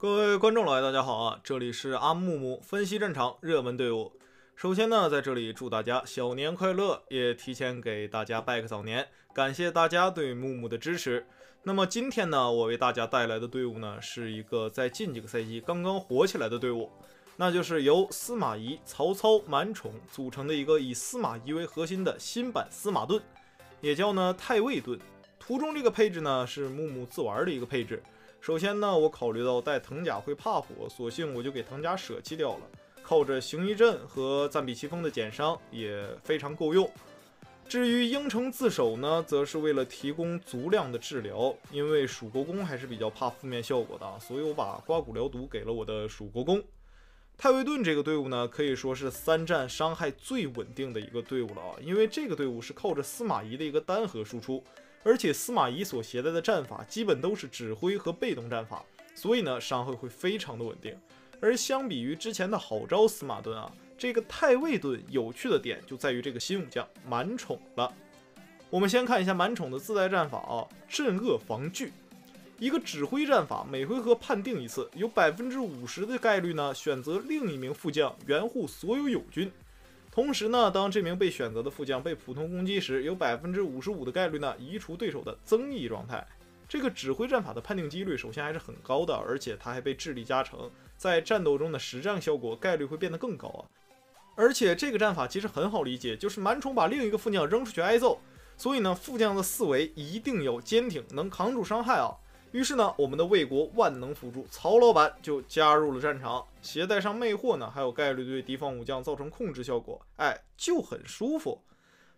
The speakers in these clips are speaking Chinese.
各位观众老爷，大家好啊！这里是阿木木分析战场热门队伍。首先呢，在这里祝大家小年快乐，也提前给大家拜个早年，感谢大家对木木的支持。那么今天呢，我为大家带来的队伍呢，是一个在近几个赛季刚刚火起来的队伍，那就是由司马懿、曹操、满宠组成的一个以司马懿为核心的新版司马盾，也叫呢太尉盾。图中这个配置呢，是木木自玩的一个配置。首先呢，我考虑到带藤甲会怕火，索性我就给藤甲舍弃掉了。靠着行一阵和暂避奇风的减伤也非常够用。至于应城自首呢，则是为了提供足量的治疗，因为蜀国公还是比较怕负面效果的，所以我把刮骨疗毒给了我的蜀国公。太尉盾这个队伍呢，可以说是三战伤害最稳定的一个队伍了啊，因为这个队伍是靠着司马懿的一个单核输出。而且司马懿所携带的战法基本都是指挥和被动战法，所以呢伤害会非常的稳定。而相比于之前的好招司马盾啊，这个太尉盾有趣的点就在于这个新武将满宠了。我们先看一下满宠的自带战法啊，镇恶防惧，一个指挥战法，每回合判定一次，有百分之五十的概率呢选择另一名副将援护所有友军。同时呢，当这名被选择的副将被普通攻击时，有百分之五十五的概率呢移除对手的增益状态。这个指挥战法的判定几率首先还是很高的，而且它还被智力加成，在战斗中的实战效果概率会变得更高啊。而且这个战法其实很好理解，就是满宠把另一个副将扔出去挨揍，所以呢副将的四维一定要坚挺，能扛住伤害啊。于是呢，我们的魏国万能辅助曹老板就加入了战场，携带上魅惑呢，还有概率对敌方武将造成控制效果，哎，就很舒服。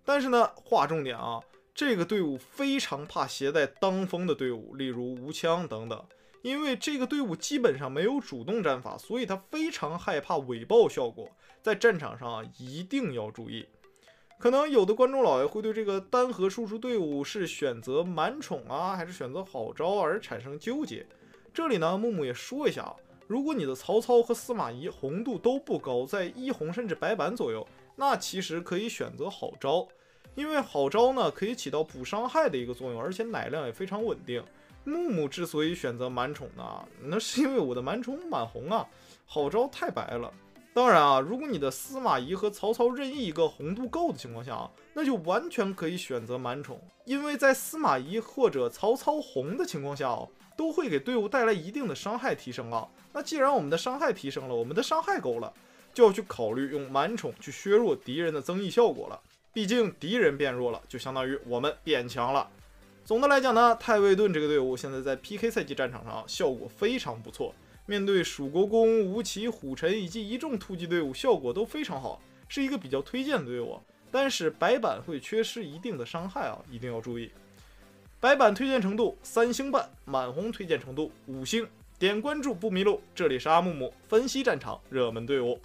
但是呢，划重点啊，这个队伍非常怕携带当风的队伍，例如吴枪等等，因为这个队伍基本上没有主动战法，所以他非常害怕尾爆效果，在战场上啊一定要注意。可能有的观众老爷会对这个单核输出队伍是选择满宠啊，还是选择好招而产生纠结。这里呢，木木也说一下啊，如果你的曹操和司马懿红度都不高，在一红甚至白板左右，那其实可以选择好招，因为好招呢可以起到补伤害的一个作用，而且奶量也非常稳定。木木之所以选择满宠呢，那是因为我的满宠满红啊，好招太白了。当然啊，如果你的司马懿和曹操任意一个红度够的情况下啊，那就完全可以选择满宠，因为在司马懿或者曹操红的情况下啊，都会给队伍带来一定的伤害提升啊。那既然我们的伤害提升了，我们的伤害够了，就要去考虑用满宠去削弱敌人的增益效果了。毕竟敌人变弱了，就相当于我们变强了。总的来讲呢，太尉盾这个队伍现在在 PK 赛季战场上效果非常不错。面对蜀国公、吴起、虎臣以及一众突击队伍，效果都非常好，是一个比较推荐的队伍。但是白板会缺失一定的伤害啊，一定要注意。白板推荐程度三星半，满红推荐程度五星。点关注不迷路，这里是阿木木分析战场热门队伍。